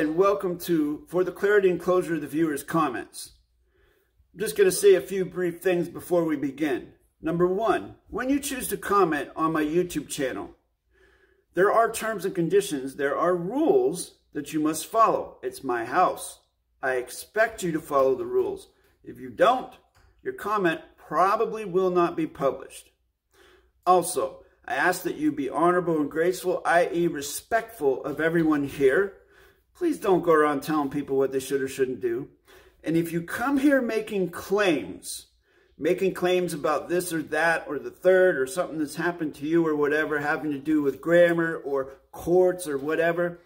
And welcome to For the Clarity and Closure of the Viewer's Comments. I'm just going to say a few brief things before we begin. Number one, when you choose to comment on my YouTube channel, there are terms and conditions, there are rules that you must follow. It's my house. I expect you to follow the rules. If you don't, your comment probably will not be published. Also, I ask that you be honorable and graceful, i.e. respectful of everyone here. Please don't go around telling people what they should or shouldn't do. And if you come here making claims, making claims about this or that or the third or something that's happened to you or whatever having to do with grammar or courts or whatever,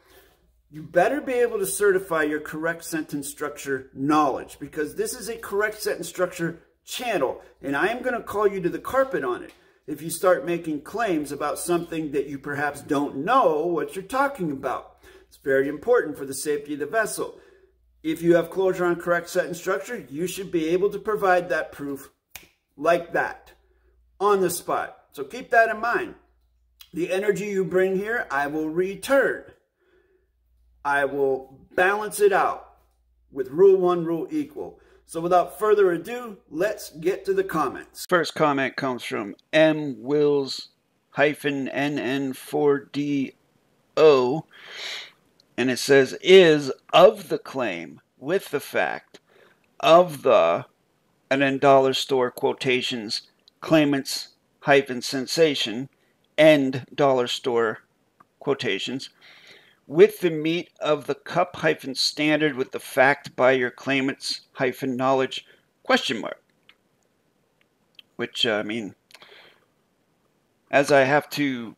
you better be able to certify your correct sentence structure knowledge because this is a correct sentence structure channel and I am going to call you to the carpet on it if you start making claims about something that you perhaps don't know what you're talking about. It's very important for the safety of the vessel. If you have closure on correct sentence structure, you should be able to provide that proof like that on the spot. So keep that in mind. The energy you bring here, I will return. I will balance it out with rule one, rule equal. So without further ado, let's get to the comments. First comment comes from M Wills hyphen NN4DO and it says is of the claim with the fact of the and then dollar store quotations claimants hyphen sensation end dollar store quotations with the meat of the cup hyphen standard with the fact by your claimants hyphen knowledge question mark. Which uh, i mean as i have to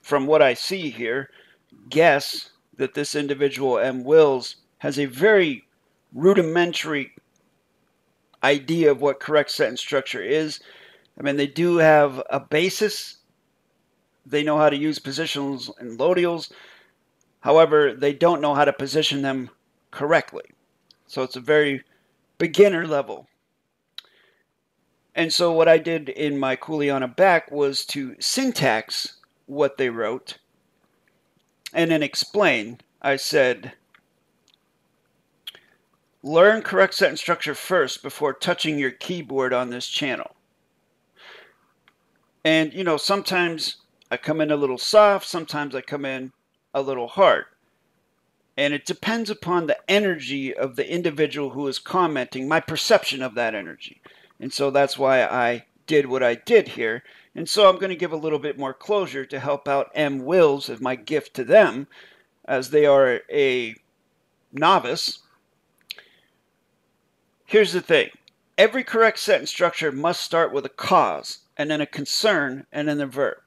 from what i see here guess that this individual m. Wills has a very rudimentary idea of what correct sentence structure is. I mean they do have a basis. They know how to use positionals and loadials However, they don't know how to position them correctly. So it's a very beginner level. And so what I did in my Kuleana back was to syntax what they wrote and then explain. I said, learn correct sentence structure first before touching your keyboard on this channel. And, you know, sometimes I come in a little soft, sometimes I come in a little hard. And it depends upon the energy of the individual who is commenting, my perception of that energy. And so that's why I did what I did here. And so I'm going to give a little bit more closure to help out M. Wills as my gift to them, as they are a novice. Here's the thing. Every correct sentence structure must start with a cause, and then a concern, and then a verb.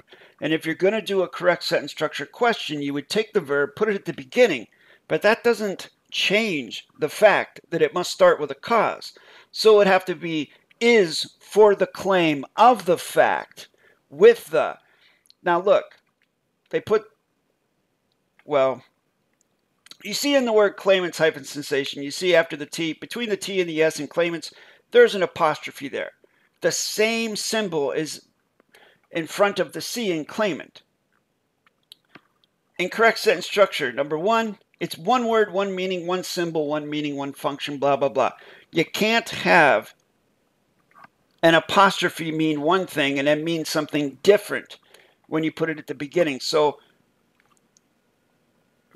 And if you're going to do a correct sentence structure question, you would take the verb, put it at the beginning, but that doesn't change the fact that it must start with a cause. So it would have to be is for the claim of the fact with the. Now look, they put, well, you see in the word claimants hyphen sensation, you see after the T, between the T and the S in claimants, there's an apostrophe there. The same symbol is in front of the C in claimant. Incorrect sentence structure. Number one, it's one word, one meaning, one symbol, one meaning, one function, blah, blah, blah. You can't have an apostrophe mean one thing and it means something different when you put it at the beginning. So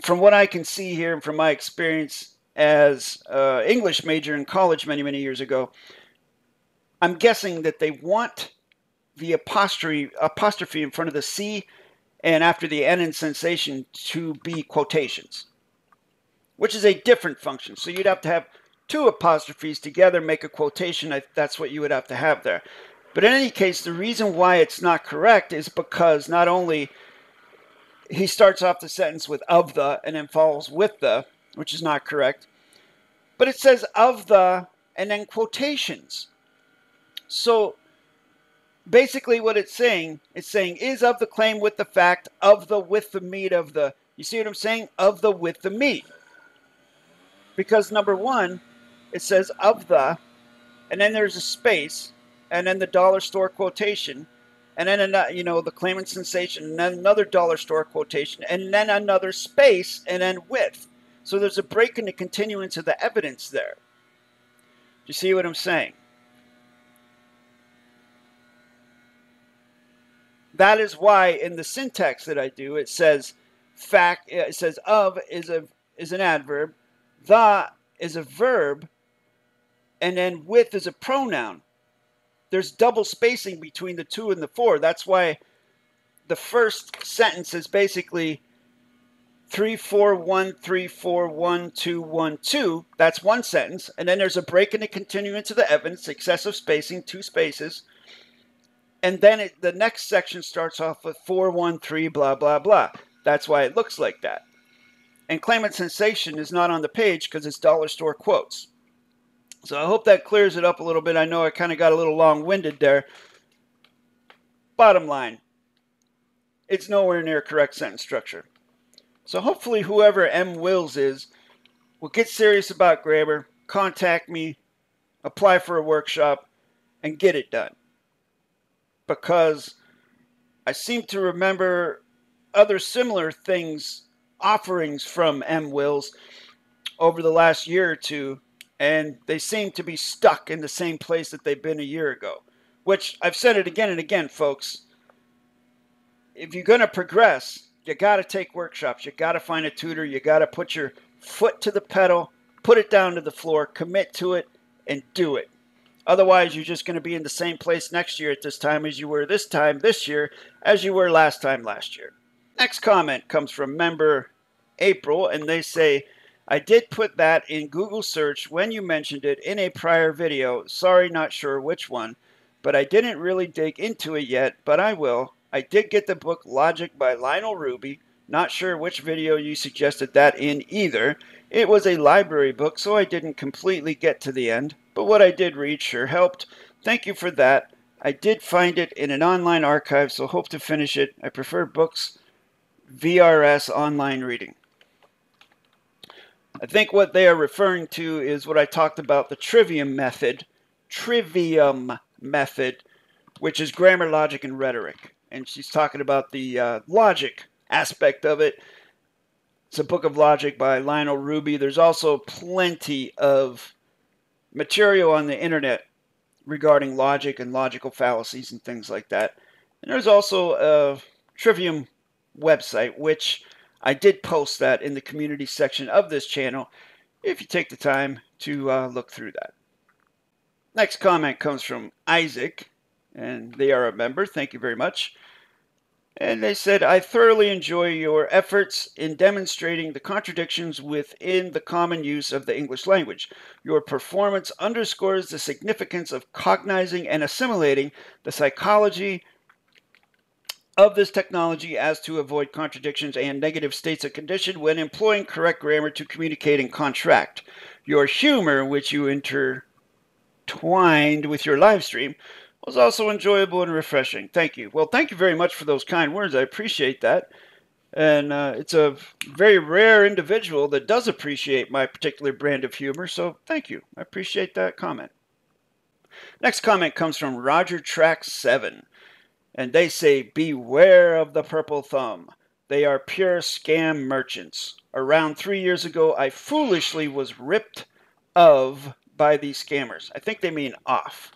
from what I can see here and from my experience as an English major in college many, many years ago, I'm guessing that they want the apostrophe apostrophe in front of the C and after the N in sensation to be quotations, which is a different function. So you'd have to have two apostrophes together, make a quotation. That's what you would have to have there. But in any case, the reason why it's not correct is because not only he starts off the sentence with of the and then follows with the, which is not correct, but it says of the and then quotations. So basically what it's saying, it's saying is of the claim with the fact of the with the meat of the. You see what I'm saying? Of the with the meat. Because number one, it says of the, and then there's a space, and then the dollar store quotation, and then another, you know the claimant sensation, and then another dollar store quotation, and then another space, and then width. So there's a break in the continuance of the evidence there. Do you see what I'm saying? That is why in the syntax that I do, it says fact, it says of is a is an adverb, the is a verb, and then with is a pronoun. There's double spacing between the two and the four. That's why the first sentence is basically three four one three four one two one two. That's one sentence, and then there's a break in the continuance of the evidence, excessive spacing, two spaces, and then it, the next section starts off with four one three blah blah blah. That's why it looks like that. And claimant sensation is not on the page because it's dollar store quotes. So I hope that clears it up a little bit. I know I kind of got a little long winded there. Bottom line, it's nowhere near correct sentence structure. So hopefully, whoever M. Wills is will get serious about grammar, contact me, apply for a workshop, and get it done. Because I seem to remember other similar things, offerings from M. Wills over the last year or two, and they seem to be stuck in the same place that they've been a year ago. Which I've said it again and again, folks. If you're going to progress, you got to take workshops. You got to find a tutor. You got to put your foot to the pedal, put it down to the floor, commit to it, and do it. Otherwise, you're just going to be in the same place next year at this time as you were this time this year, as you were last time last year. Next comment comes from member April, and they say, I did put that in Google search when you mentioned it in a prior video. Sorry, not sure which one, but I didn't really dig into it yet, but I will. I did get the book Logic by Lionel Ruby. Not sure which video you suggested that in either. It was a library book, so I didn't completely get to the end, but what I did read sure helped. Thank you for that. I did find it in an online archive, so hope to finish it. I prefer books VRS online reading. I think what they are referring to is what I talked about the trivium method, trivium method, which is grammar, logic, and rhetoric. And she's talking about the uh, logic aspect of it. It's a book of logic by Lionel Ruby. There's also plenty of material on the internet regarding logic and logical fallacies and things like that. And there's also a trivium website, which I did post that in the community section of this channel if you take the time to uh, look through that. Next comment comes from Isaac, and they are a member. Thank you very much. And they said, I thoroughly enjoy your efforts in demonstrating the contradictions within the common use of the English language. Your performance underscores the significance of cognizing and assimilating the psychology, of this technology as to avoid contradictions and negative states of condition when employing correct grammar to communicate and contract. Your humor, which you intertwined with your live stream, was also enjoyable and refreshing. Thank you. Well, thank you very much for those kind words. I appreciate that. And uh, it's a very rare individual that does appreciate my particular brand of humor, so thank you. I appreciate that comment. Next comment comes from Roger Track 7 and they say, Beware of the purple thumb. They are pure scam merchants. Around three years ago, I foolishly was ripped of by these scammers. I think they mean off.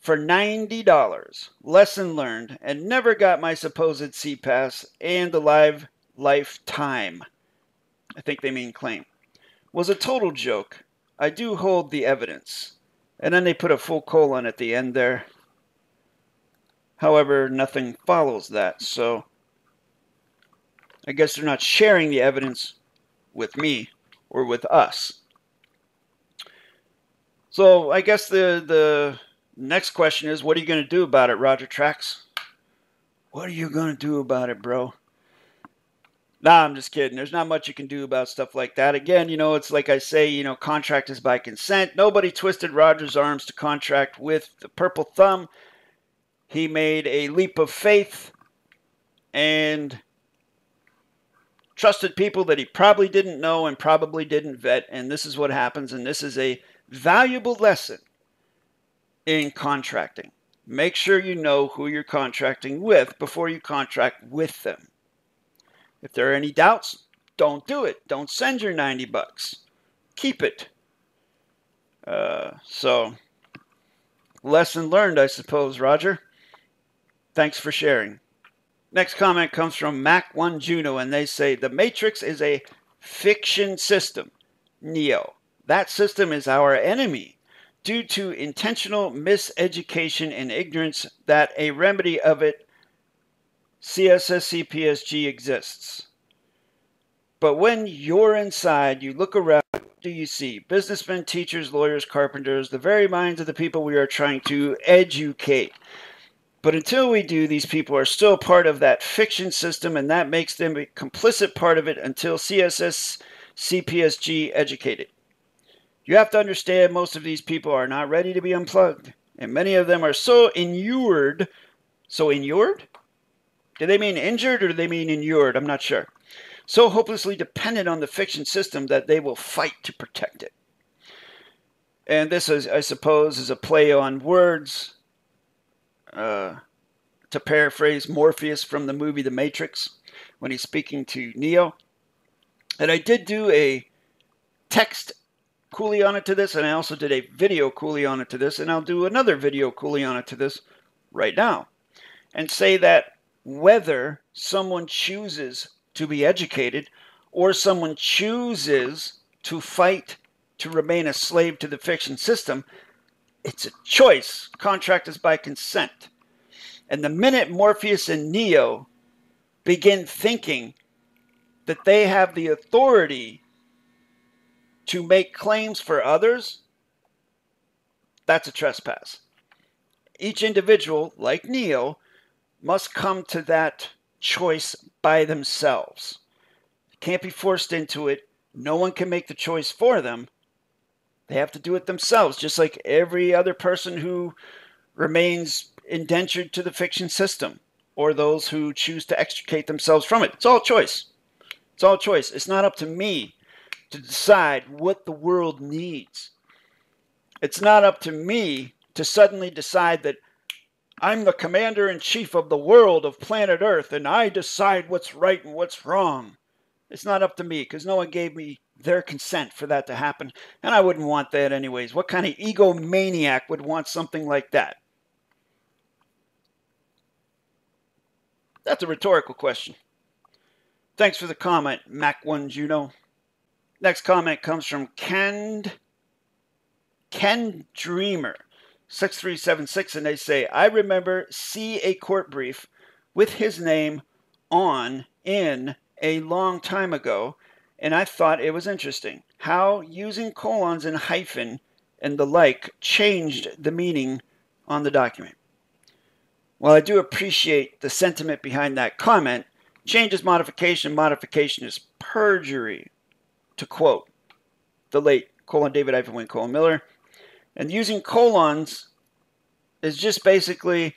For $90. Lesson learned, and never got my supposed C-Pass and the live lifetime. I think they mean claim. Was a total joke. I do hold the evidence. And then they put a full colon at the end there. However, nothing follows that, so I guess they're not sharing the evidence with me or with us. So I guess the the next question is, what are you going to do about it, Roger Trax? What are you going to do about it, bro? Nah, I'm just kidding. There's not much you can do about stuff like that. Again, you know, it's like I say, you know, contract is by consent. Nobody twisted Roger's arms to contract with the purple thumb. He made a leap of faith and trusted people that he probably didn't know and probably didn't vet. And this is what happens. And this is a valuable lesson in contracting. Make sure you know who you're contracting with before you contract with them. If there are any doubts, don't do it. Don't send your 90 bucks. Keep it. Uh, so, lesson learned, I suppose, Roger. Thanks for sharing. Next comment comes from Mac1 Juno, and they say The Matrix is a fiction system. Neo. That system is our enemy due to intentional miseducation and ignorance that a remedy of it CSS CPSG exists. But when you're inside, you look around, do you see? Businessmen, teachers, lawyers, carpenters, the very minds of the people we are trying to educate. But until we do, these people are still part of that fiction system, and that makes them a complicit part of it until CSS CPSG educated. You have to understand most of these people are not ready to be unplugged, and many of them are so inured. So inured? Do they mean injured or do they mean inured? I'm not sure. So hopelessly dependent on the fiction system that they will fight to protect it. And this, is, I suppose, is a play on words. Uh, to paraphrase Morpheus from the movie The Matrix when he's speaking to Neo. And I did do a text it to this, and I also did a video it to this, and I'll do another video it to this right now. And say that whether someone chooses to be educated or someone chooses to fight to remain a slave to the fiction system, it's a choice. Contract is by consent. And the minute Morpheus and Neo begin thinking that they have the authority to make claims for others, that's a trespass. Each individual, like Neo, must come to that choice by themselves. Can't be forced into it. No one can make the choice for them. They have to do it themselves, just like every other person who remains indentured to the fiction system or those who choose to extricate themselves from it. It's all choice. It's all choice. It's not up to me to decide what the world needs. It's not up to me to suddenly decide that I'm the commander in chief of the world of planet Earth and I decide what's right and what's wrong. It's not up to me because no one gave me their consent for that to happen. And I wouldn't want that anyways. What kind of egomaniac would want something like that? That's a rhetorical question. Thanks for the comment, Mac1 Juno. Next comment comes from Ken, Ken Dreamer. 6376 and they say, I remember see a court brief with his name on in a long time ago, and I thought it was interesting how using colons and hyphen and the like changed the meaning on the document. While I do appreciate the sentiment behind that comment, change is modification, modification is perjury, to quote the late colon David Wynn colon Miller and using colons is just basically,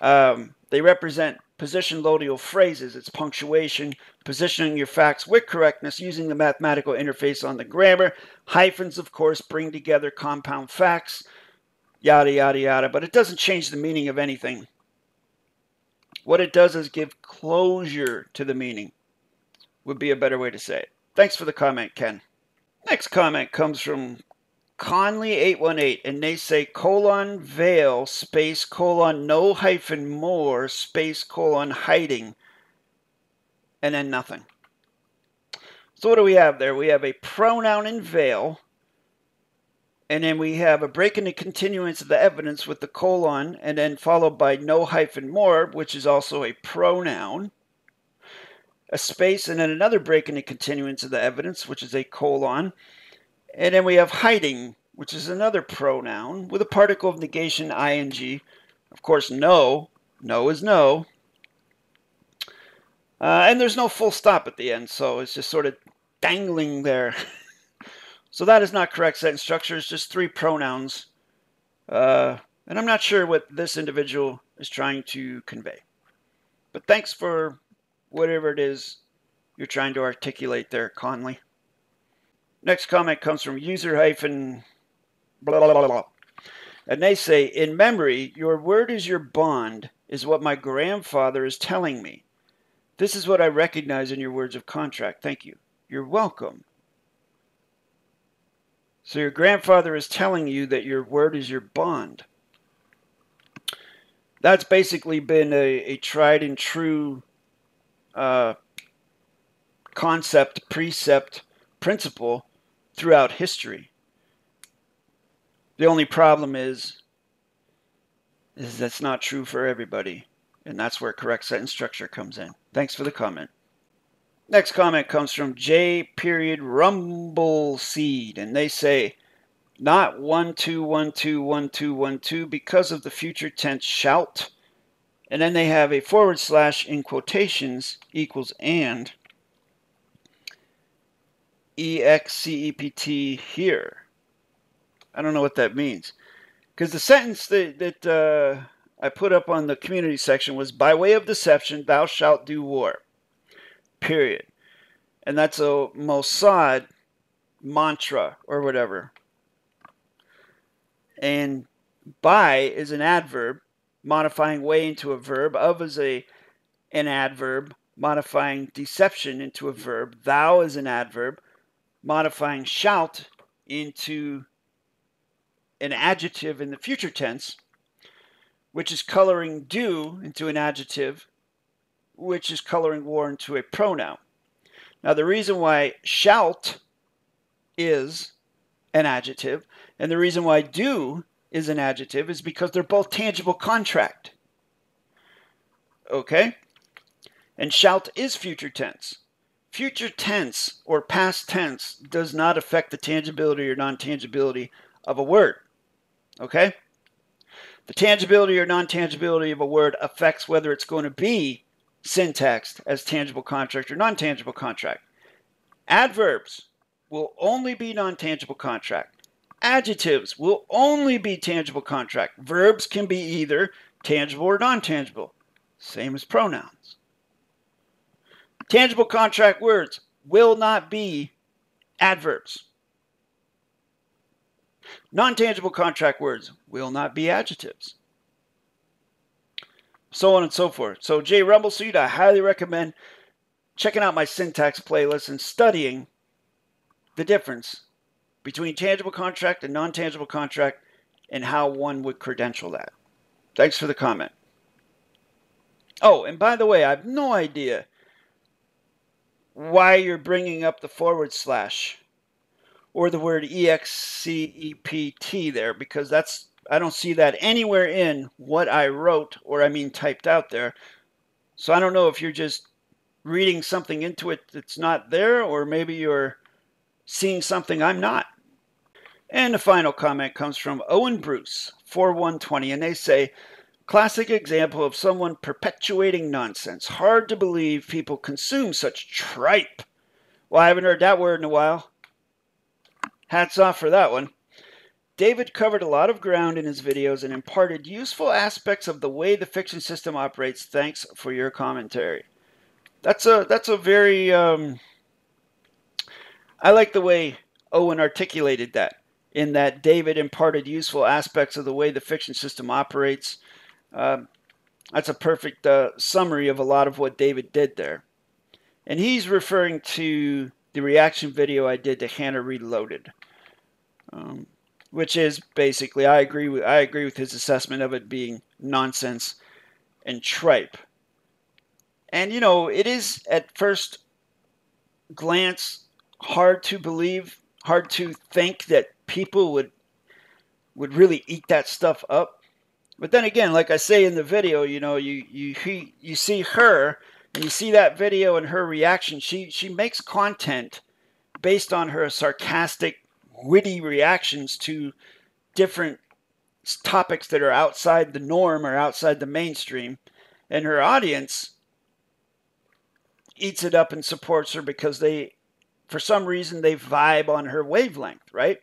um, they represent position loadial phrases. It's punctuation, positioning your facts with correctness using the mathematical interface on the grammar. Hyphens, of course, bring together compound facts, yada, yada, yada. But it doesn't change the meaning of anything. What it does is give closure to the meaning, would be a better way to say it. Thanks for the comment, Ken. Next comment comes from Conley818, and they say colon veil space colon no hyphen more space colon hiding, and then nothing. So what do we have there? We have a pronoun in veil, and then we have a break in the continuance of the evidence with the colon, and then followed by no hyphen more, which is also a pronoun. A space, and then another break in the continuance of the evidence, which is a colon and then we have hiding, which is another pronoun with a particle of negation ing. Of course, no. No is no. Uh, and there's no full stop at the end, so it's just sort of dangling there. so that is not correct sentence structure. It's just three pronouns. Uh, and I'm not sure what this individual is trying to convey. But thanks for whatever it is you're trying to articulate there, Conley. Next comment comes from user hyphen blah, blah, blah, blah. And they say, in memory, your word is your bond, is what my grandfather is telling me. This is what I recognize in your words of contract. Thank you. You're welcome. So your grandfather is telling you that your word is your bond. That's basically been a, a tried and true uh, concept, precept, principle throughout history. The only problem is, is that's not true for everybody. And that's where correct sentence structure comes in. Thanks for the comment. Next comment comes from J period Rumble Seed, and they say, not one two one two one two one two because of the future tense shout. And then they have a forward slash in quotations equals and EXCEPT here. I don't know what that means. Because the sentence that, that uh, I put up on the community section was by way of deception, thou shalt do war. Period. And that's a Mossad mantra or whatever. And by is an adverb modifying way into a verb. Of is a an adverb modifying deception into a verb. Thou is an adverb modifying shout into an adjective in the future tense, which is coloring do into an adjective, which is coloring war into a pronoun. Now, the reason why shout is an adjective and the reason why do is an adjective is because they're both tangible contract. Okay? And shout is future tense. Future tense or past tense does not affect the tangibility or non tangibility of a word. Okay? The tangibility or non tangibility of a word affects whether it's going to be syntaxed as tangible contract or non tangible contract. Adverbs will only be non tangible contract. Adjectives will only be tangible contract. Verbs can be either tangible or non tangible. Same as pronouns. Tangible contract words will not be adverbs. Non tangible contract words will not be adjectives. So on and so forth. So, Jay Rumbleseed, I highly recommend checking out my syntax playlist and studying the difference between tangible contract and non tangible contract and how one would credential that. Thanks for the comment. Oh, and by the way, I have no idea why you're bringing up the forward slash or the word except there because that's I don't see that anywhere in what I wrote or I mean typed out there. So I don't know if you're just reading something into it that's not there or maybe you're seeing something I'm not. And the final comment comes from Owen Bruce, 4120, and they say, Classic example of someone perpetuating nonsense. Hard to believe people consume such tripe. Well, I haven't heard that word in a while. Hats off for that one. David covered a lot of ground in his videos and imparted useful aspects of the way the fiction system operates. Thanks for your commentary. That's a that's a very um, I like the way Owen articulated that. In that David imparted useful aspects of the way the fiction system operates. Um, that's a perfect uh, summary of a lot of what David did there. And he's referring to the reaction video I did to Hannah Reloaded, um, which is basically I agree with I agree with his assessment of it being nonsense and tripe. And you know, it is at first glance hard to believe, hard to think that people would would really eat that stuff up. But then again, like I say in the video, you know, you you you see her and you see that video and her reaction. She she makes content based on her sarcastic, witty reactions to different topics that are outside the norm or outside the mainstream, and her audience eats it up and supports her because they, for some reason, they vibe on her wavelength, right?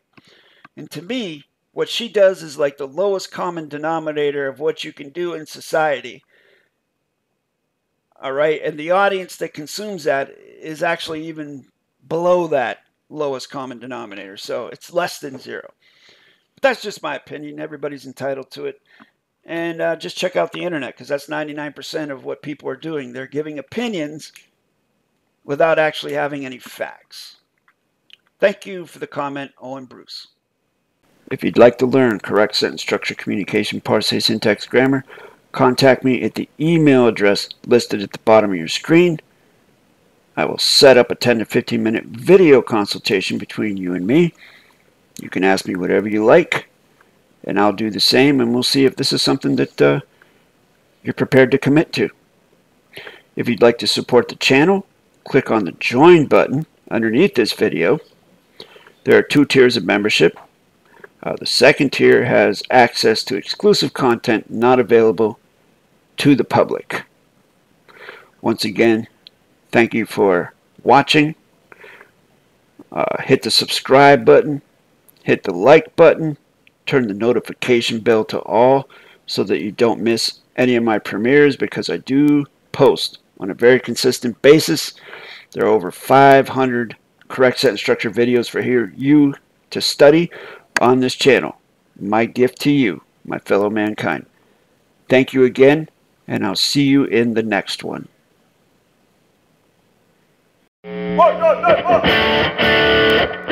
And to me, what she does is like the lowest common denominator of what you can do in society. All right. And the audience that consumes that is actually even below that lowest common denominator. So it's less than zero. But that's just my opinion. Everybody's entitled to it. And uh, just check out the internet because that's 99% of what people are doing. They're giving opinions without actually having any facts. Thank you for the comment, Owen Bruce. If you'd like to learn correct sentence structure, communication, parse, syntax, grammar, contact me at the email address listed at the bottom of your screen. I will set up a 10 to 15 minute video consultation between you and me. You can ask me whatever you like, and I'll do the same, and we'll see if this is something that uh, you're prepared to commit to. If you'd like to support the channel, click on the Join button underneath this video. There are two tiers of membership. Uh, the second tier has access to exclusive content not available to the public. Once again, thank you for watching. Uh, hit the subscribe button, hit the like button, turn the notification bell to all so that you don't miss any of my premieres because I do post on a very consistent basis. There are over 500 correct sentence structure videos for here you to study on this channel. My gift to you, my fellow mankind. Thank you again, and I'll see you in the next one. Thank you.